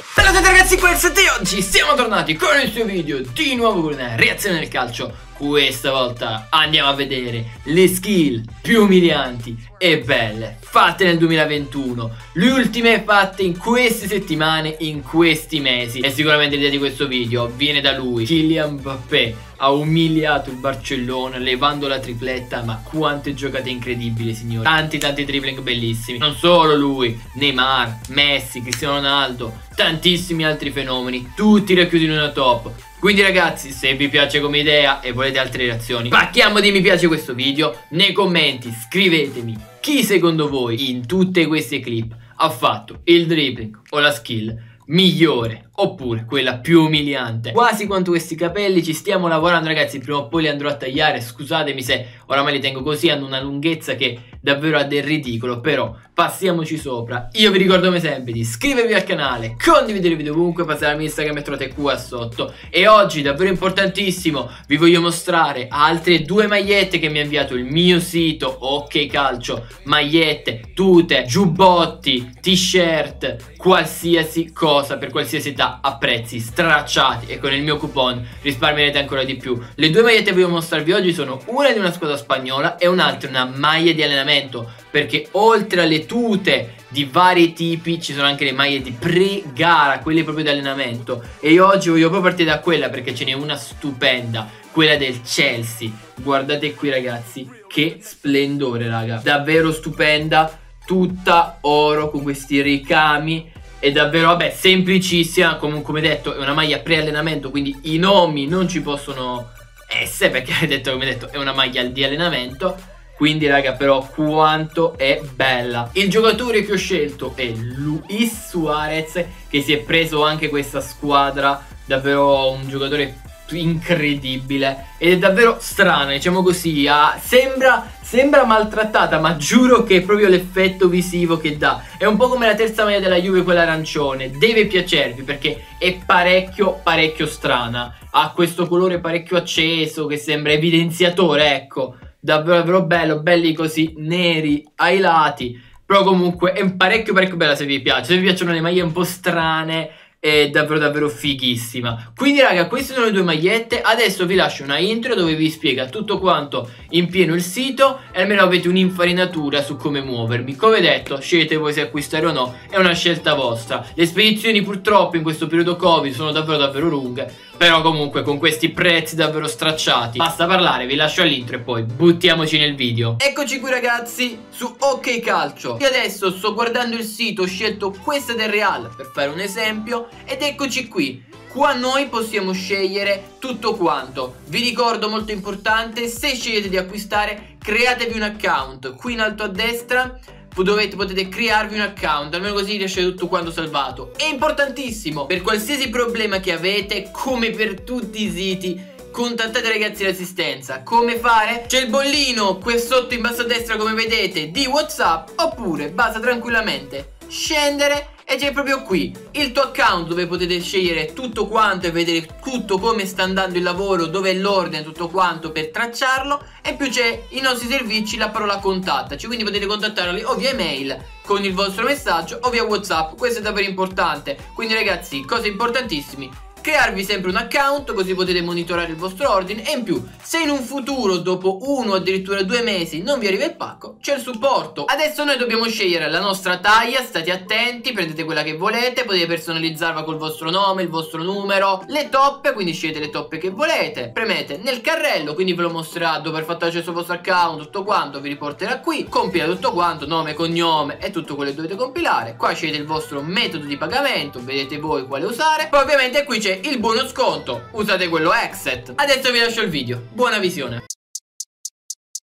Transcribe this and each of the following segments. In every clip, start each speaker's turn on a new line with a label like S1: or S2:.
S1: Ciao a tutti ragazzi, qua è il 7 e oggi siamo tornati con il suo video di nuovo con una reazione del calcio. Questa volta andiamo a vedere le skill più umilianti e belle fatte nel 2021 Le ultime fatte in queste settimane, in questi mesi. E sicuramente l'idea di questo video viene da lui Kylian Mbappé ha umiliato il Barcellona levando la tripletta Ma quante giocate incredibili signori. Tanti tanti dribbling bellissimi. Non solo lui, Neymar, Messi, Cristiano Ronaldo Tantissimi altri fenomeni. Tutti racchiusi in una top. Quindi ragazzi se vi piace come idea e volete altre reazioni Pacchiamo di mi piace questo video. Nei commenti scrivetemi chi secondo voi in tutte queste clip ha fatto il dribbling o la skill migliore oppure quella più umiliante. Quasi quanto questi capelli ci stiamo lavorando ragazzi Prima o poi li andrò a tagliare. Scusatemi se oramai li tengo così Hanno una lunghezza che davvero ha del ridicolo Però passiamoci sopra. Io vi ricordo come sempre di iscrivervi al canale Condividere il video ovunque Passare mio Instagram e trovate qua sotto. E oggi davvero importantissimo Vi voglio mostrare altre due magliette Che mi ha inviato il mio sito Ok Calcio. Magliette, tute, giubbotti, t-shirt Qualsiasi cosa per qualsiasi età a prezzi stracciati e con il mio coupon risparmierete ancora di più. Le due magliette che voglio mostrarvi oggi sono una di una squadra spagnola e un'altra una maglia di allenamento perché oltre alle tute di vari tipi ci sono anche le maglie di pre-gara, quelle proprio di allenamento e io oggi voglio proprio partire da quella perché ce n'è una stupenda, quella del Chelsea. Guardate qui ragazzi, che splendore raga, davvero stupenda, tutta oro con questi ricami è davvero, vabbè, semplicissima, come, come detto è una maglia pre-allenamento, quindi i nomi non ci possono essere, perché detto, come detto è una maglia di allenamento, quindi raga però quanto è bella. Il giocatore che ho scelto è Luis Suarez Che si è preso anche questa squadra. Davvero un giocatore incredibile ed è davvero strana, diciamo così, ha, sembra, sembra maltrattata, ma giuro che è proprio l'effetto visivo che dà. È un po' come la terza maglia della Juve, quella arancione, deve piacervi perché è parecchio, parecchio strana. Ha questo colore parecchio acceso che sembra evidenziatore, ecco, davvero, davvero bello, belli così, neri ai lati. Però comunque è parecchio parecchio bella se vi piace, se vi piacciono le maglie un po' strane è davvero davvero fighissima. Quindi raga queste sono le due magliette. Adesso vi lascio una intro dove vi spiega tutto quanto in pieno il sito e almeno avete un'infarinatura su come muovermi. Come detto scegliete voi se acquistare o no è una scelta vostra. Le spedizioni purtroppo in questo periodo covid sono davvero davvero lunghe però comunque con questi prezzi davvero stracciati. Basta parlare, vi lascio all'intro e poi buttiamoci nel video. Eccoci qui ragazzi su OK Calcio. Io adesso sto guardando il sito, ho scelto questa del Real per fare un esempio Ed eccoci qui. Qua noi possiamo scegliere tutto quanto. Vi ricordo molto importante, se scegliete di acquistare createvi un account Qui in alto a destra dovete, potete crearvi un account Almeno così riesce tutto quanto salvato. È importantissimo. Per qualsiasi problema che avete Come per tutti i siti contattate ragazzi l'assistenza. Come fare? C'è il bollino qui sotto in basso a destra come vedete di Whatsapp Oppure basta tranquillamente scendere e c'è proprio qui il tuo account dove potete scegliere tutto quanto e vedere tutto come sta andando il lavoro, dove è l'ordine, tutto quanto per tracciarlo. E più c'è i nostri servizi, la parola contattaci, quindi potete contattarli o via email con il vostro messaggio o via whatsapp, questo è davvero importante, quindi ragazzi cose importantissime crearvi sempre un account così potete monitorare il vostro ordine. E in più se in un futuro dopo uno o addirittura due mesi non vi arriva il pacco c'è il supporto. Adesso noi dobbiamo scegliere la nostra taglia state attenti prendete quella che volete potete personalizzarla col vostro nome il vostro numero le toppe quindi scegliete le toppe che volete. Premete nel carrello quindi ve lo mostrerà dopo aver fatto accesso al vostro account tutto quanto vi riporterà qui compila tutto quanto nome cognome e tutto quello che dovete compilare. Qua scegliete il vostro metodo di pagamento vedete voi quale usare. Poi ovviamente qui c'è il buono sconto. Usate quello Exet. Adesso vi lascio il video. Buona visione.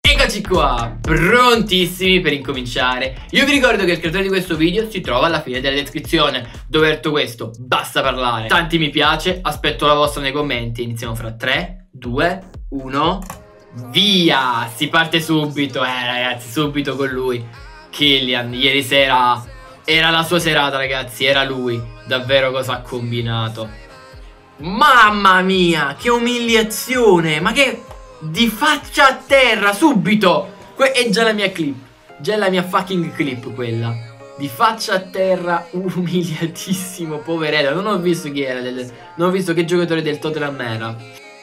S1: Eccoci qua, prontissimi per incominciare. Io vi ricordo che il creatore di questo video si trova alla fine della descrizione. Dove detto questo, basta parlare. Tanti mi piace, aspetto la vostra nei commenti. Iniziamo fra 3, 2, 1 Via, si parte subito Eh ragazzi, subito con lui. Killian, ieri sera Era la sua serata ragazzi, era lui. Davvero cosa ha combinato Mamma mia, che umiliazione! Ma che di faccia a terra, subito! Que è già la mia clip. Già la mia fucking clip quella. di faccia a terra, umiliatissimo, poverello. Non ho visto chi era, del, non ho visto che giocatore del Tottenham era.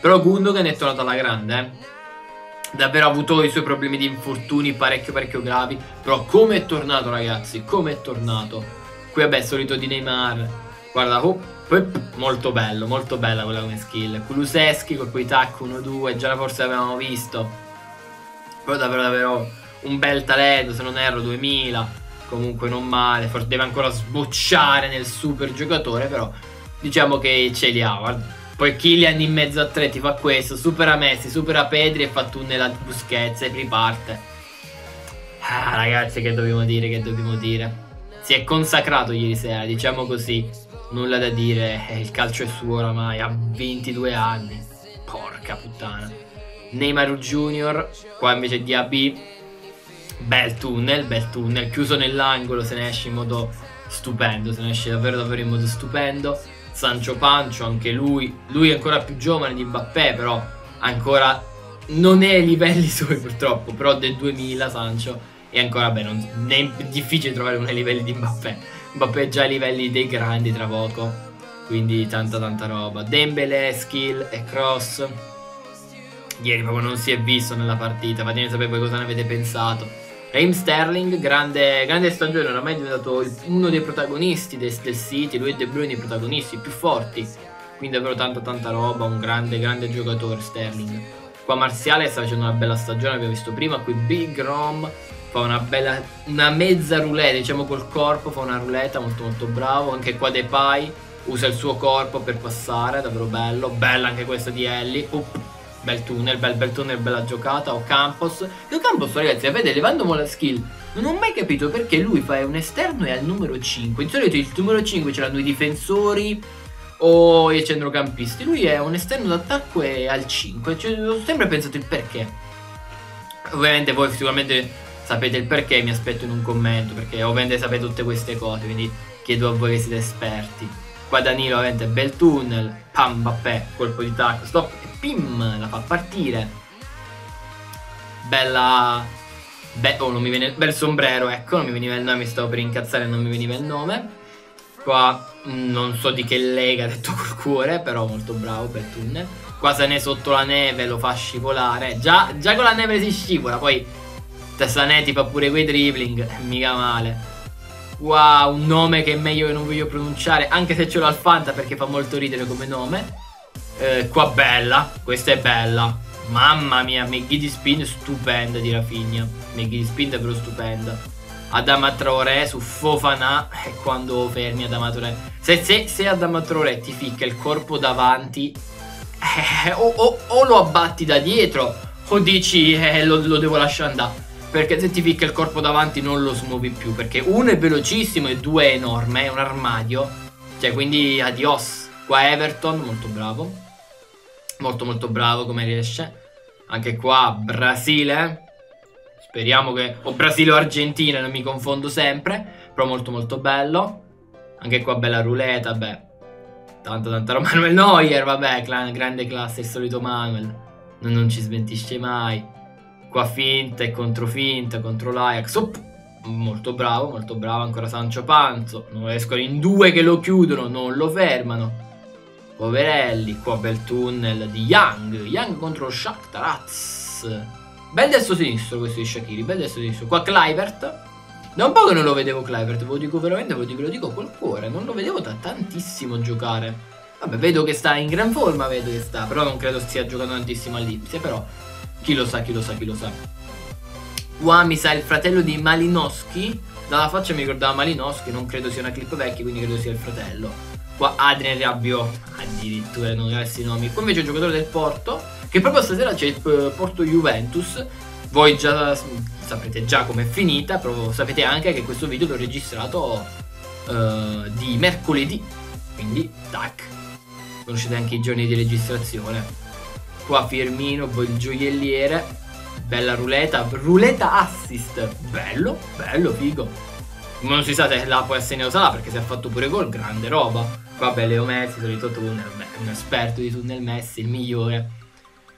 S1: Però Gundogan è tornato alla grande, eh. Davvero ha avuto i suoi problemi di infortuni parecchio parecchio gravi. Però come è tornato ragazzi, come è tornato. Qui vabbè, solito di Neymar. Guarda, oh, molto bello, molto bella quella come skill. Kuluseschi, colpo di tac 1-2, già forse l'avevamo visto. Però davvero davvero un bel talento, se non erro 2000 comunque non male, forse deve ancora sbocciare nel super giocatore, però diciamo che ce li ha. Guarda. Poi Kylian in mezzo a tre ti fa questo, supera Messi, supera Pedri e fa tunnel a Busquets e riparte. Ah ragazzi che dobbiamo dire, che dobbiamo dire. Si è consacrato ieri sera, diciamo così. Nulla da dire, eh, il calcio è suo oramai, ha 22 anni. Porca puttana. Neymar Junior, qua invece di AB bel tunnel, bel tunnel, chiuso nell'angolo, se ne esce in modo stupendo, se ne esce davvero davvero in modo stupendo. Sancho Pancio, anche lui, lui è ancora più giovane di Mbappé, però ancora non è ai livelli suoi purtroppo, però del 2000 Sancho è ancora beh, non, è difficile trovare uno ai livelli di Mbappé. Mbappé è già ai livelli dei grandi tra poco, quindi tanta tanta roba. Dembele, skill e cross. Ieri proprio non si è visto nella partita, fatemi sapere voi cosa ne avete pensato. Raheem Sterling, grande, grande stagione, oramai è diventato uno dei protagonisti del, del City, lui e De Bruyne i protagonisti più forti, quindi davvero tanta tanta roba, un grande grande giocatore Sterling. Qua Marziale sta facendo una bella stagione, abbiamo visto prima, qui Big Rom fa una bella, una mezza roulette, diciamo col corpo, fa una roulette molto molto bravo, anche qua Depay usa il suo corpo per passare, davvero bello, bella anche questa di Ellie, Up Bel tunnel, bel, bel tunnel, bella giocata. O Campos. Io Campos, ragazzi, vede, levandomo la skill, non ho mai capito perché lui fa un esterno e al numero 5. Di solito il numero 5 ce l'hanno i difensori o i centrocampisti. Lui è un esterno d'attacco e al 5. Cioè, ho sempre pensato il perché. Ovviamente voi sicuramente sapete il perché, mi aspetto in un commento, perché ovviamente sapete tutte queste cose, quindi chiedo a voi che siete esperti. Qua Danilo ovviamente bel tunnel, pam, vabbè, colpo di tacco, stop pim, la fa partire. Bella... Be oh, non mi viene... Bel sombrero, ecco, non mi veniva il nome, mi stavo per incazzare e non mi veniva il nome. Qua mm, non so di che lega, detto col cuore, però molto bravo, bel tunnel. Qua se ne è sotto la neve lo fa scivolare. Già, già con la neve si scivola, poi Tessané ti fa pure quei dribbling, mica male. Qua un nome che è meglio che non voglio pronunciare, anche se ce l'ho al Fanta perché fa molto ridere come nome. Eh, qua bella, questa è bella. Mamma mia, Meghi di spin stupenda di Rafinha. Meghi di spin davvero stupenda. Adama Traoré su Fofana e quando fermi Adama Traoré. Se, se, se Adama Traoré ti ficca il corpo davanti eh, o, o, o, lo abbatti da dietro o dici eh, lo, lo devo lasciare andare. Perché se ti ficca il corpo davanti non lo smuovi più. Perché uno è velocissimo e due è enorme, è un armadio. Cioè, quindi adios. Qua Everton, molto bravo molto molto bravo come riesce. Anche qua Brasile. Speriamo che... O Brasile o Argentina, non mi confondo sempre. Però molto molto bello. Anche qua bella ruleta, beh. Tanto roba. Manuel Neuer, vabbè, grande classe, il solito Manuel. Non, non ci smentisce mai. Qua finta e controfinta contro l'Ajax. Oh, molto bravo, molto bravo. Ancora Sancho Panzo. Non riescono in due che lo chiudono, non lo fermano. Poverelli, qua bel tunnel di Young. Young contro Shakhtaraz. Bel destro sinistro questo di Shakiri, bel destro sinistro. Qua Clivert. Da un po' che non lo vedevo Clivert, ve lo dico veramente, ve lo lo dico col cuore. Non lo vedevo da tantissimo giocare. Vabbè, vedo che sta in gran forma, vedo che sta. Però non credo stia giocando tantissimo all'Ipsia, però chi lo sa, chi lo sa, chi lo sa. Qua mi sa il fratello di Malinowski. Dalla faccia mi ricordava Malinowski, non credo sia una clip vecchia, quindi credo sia il fratello. Qua Adrian Rabbio, addirittura non diversi nomi. Qua invece il giocatore del Porto, che proprio stasera c'è il eh, Porto Juventus. Voi già saprete già com'è finita, però sapete anche che questo video l'ho registrato uh, di mercoledì. Quindi, tac. Conoscete anche i giorni di registrazione. Qua Firmino, il gioielliere. Bella ruleta, ruleta assist. Bello, bello, figo. Non si sa se la può essere Neosala perché si è fatto pure gol, grande roba. Vabbè, Leo Messi, solito tunnel, beh, un esperto di tunnel Messi, il migliore.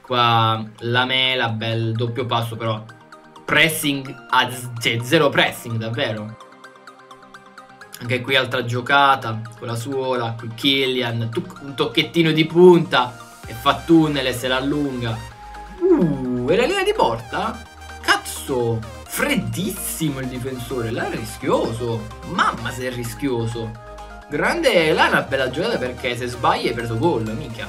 S1: Qua la mela, bel doppio passo però. Pressing, a, cioè zero pressing davvero. Anche qui altra giocata con la suola, qui Killian, un tocchettino di punta e fa tunnel e se l'allunga. Uh, e la linea di porta? Cazzo, freddissimo il difensore, là è rischioso. Mamma se è rischioso. Grande, là è una bella giocata perché se sbagli hai preso gol, mica.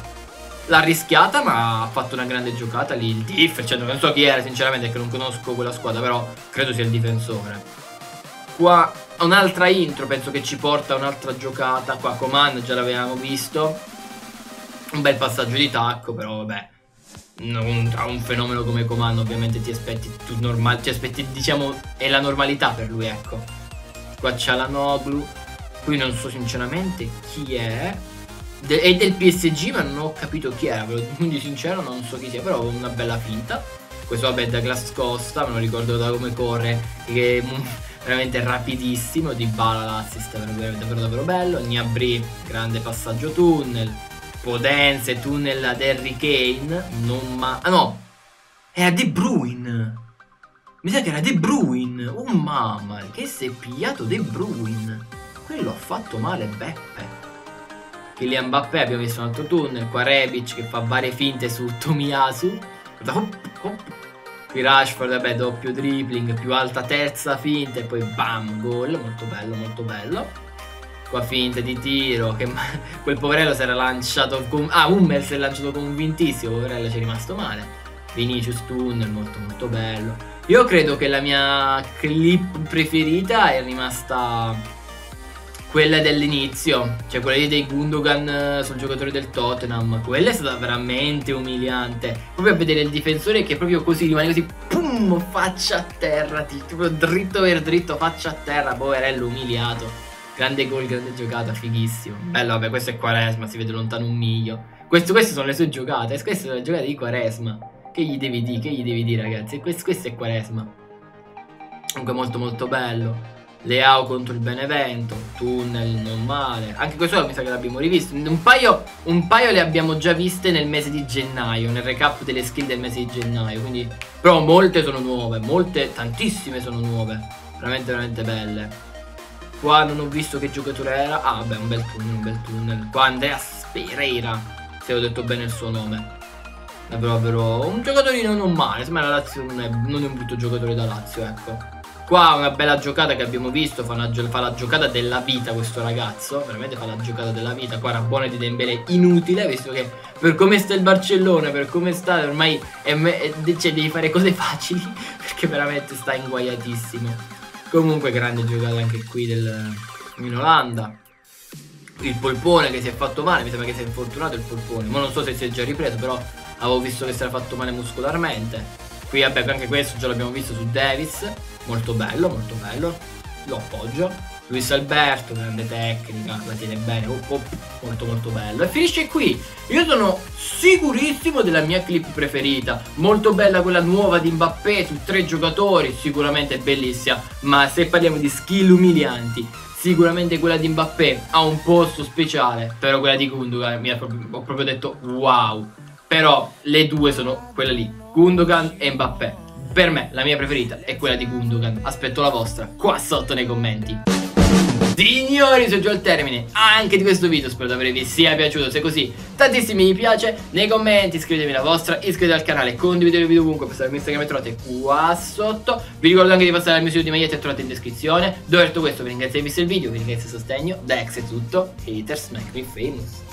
S1: L'ha rischiata ma ha fatto una grande giocata lì, il diff, cioè non so chi era sinceramente che non conosco quella squadra, però credo sia il difensore. Qua un'altra intro, penso che ci porta a un'altra giocata, qua Command già l'avevamo visto. Un bel passaggio di tacco, però vabbè un, tra un fenomeno come Command ovviamente ti aspetti tu normale, ti aspetti diciamo è la normalità per lui ecco. Qua c'è la Noglu, qui non so sinceramente chi è. De è del PSG ma non ho capito chi era, quindi sincero non so chi sia, però una bella finta. Questo vabbè da Glass Costa, me lo ricordo da come corre, che è veramente rapidissimo, di bala l'assist è davvero, davvero davvero bello. Gnabry, grande passaggio tunnel, potenze, tunnel ad Harry Kane, non ma... Ah no, è a De Bruyne. Mi sa che era De Bruyne. Oh mamma, che si è pigliato De Bruyne. Quello ha fatto male Beppe. Kylian Mbappé abbiamo visto un altro tunnel, qua Rebic che fa varie finte su Tomiyasu. Qui Rashford, vabbè, doppio dribbling, più alta terza finta e poi bam, gol, molto bello, molto bello qua finta di tiro che quel poverello si era lanciato con... ah Hummel si è lanciato convintissimo poverello ci è rimasto male. Vinicius Tunnel molto molto bello. Io credo che la mia clip preferita è rimasta quella dell'inizio cioè quella dei Gundogan eh, sul giocatore del Tottenham. Quella è stata veramente umiliante. Proprio a vedere il difensore che proprio così rimane così pum faccia a terra proprio dritto per dritto faccia a terra poverello umiliato Grande gol, grande giocata, fighissimo. Bello, vabbè, questo è Quaresma, si vede lontano un miglio. Questo, queste sono le sue giocate, queste sono le giocate di Quaresma. Che gli devi dire, che gli devi dire, ragazzi? Questo, questo è Quaresma. Comunque molto molto bello. Leao contro il Benevento, tunnel non male. Anche questo mi sa che l'abbiamo rivisto. Un paio, un paio le abbiamo già viste nel mese di gennaio, nel recap delle skill del mese di gennaio. Quindi, però molte sono nuove, molte, tantissime sono nuove. Veramente, veramente belle. Qua non ho visto che giocatore era. Ah, vabbè, un bel tunnel, un bel tunnel. Qua Andreas Pereira, se ho detto bene il suo nome. Davvero, davvero un giocatorino non male. Sembra la Lazio non è, non è un brutto giocatore da Lazio, ecco. Qua una bella giocata che abbiamo visto, fa, una, fa, la giocata della vita questo ragazzo, veramente fa la giocata della vita, qua una buona di Dembele inutile, visto che per come sta il Barcellona, per come sta ormai è, è, cioè, devi fare cose facili, perché veramente sta inguaiatissimo. Comunque grande giocata anche qui del, in Olanda. Il polpone che si è fatto male, mi sembra che sia infortunato il polpone. Ma non so se si è già ripreso, però avevo visto che si era fatto male muscolarmente. Qui vabbè anche questo già l'abbiamo visto su Davis. Molto bello, molto bello. Lo appoggio. Luis Alberto, grande tecnica, la tiene bene, oh, oh, molto molto bello. E finisce qui. Io sono sicurissimo della mia clip preferita. Molto bella quella nuova di Mbappé su tre giocatori, sicuramente bellissima. Ma se parliamo di skill umilianti, sicuramente quella di Mbappé ha un posto speciale. Però quella di Gundogan mi ha proprio, ho proprio detto wow. Però le due sono quella lì, Gundogan e Mbappé. Per me la mia preferita è quella di Gundogan. Aspetto la vostra qua sotto nei commenti. Signori, sono giù al termine anche di questo video, spero davvero vi sia piaciuto, se così tantissimi mi piace, nei commenti iscrivetevi la vostra, iscrivetevi al canale, condividete il video ovunque, passate il mio Instagram e trovate qua sotto, vi ricordo anche di passare al mio sito di magliette trovate in descrizione, detto questo vi ringrazio di aver visto il video, vi ringrazio il sostegno, da ex è tutto, haters make me famous.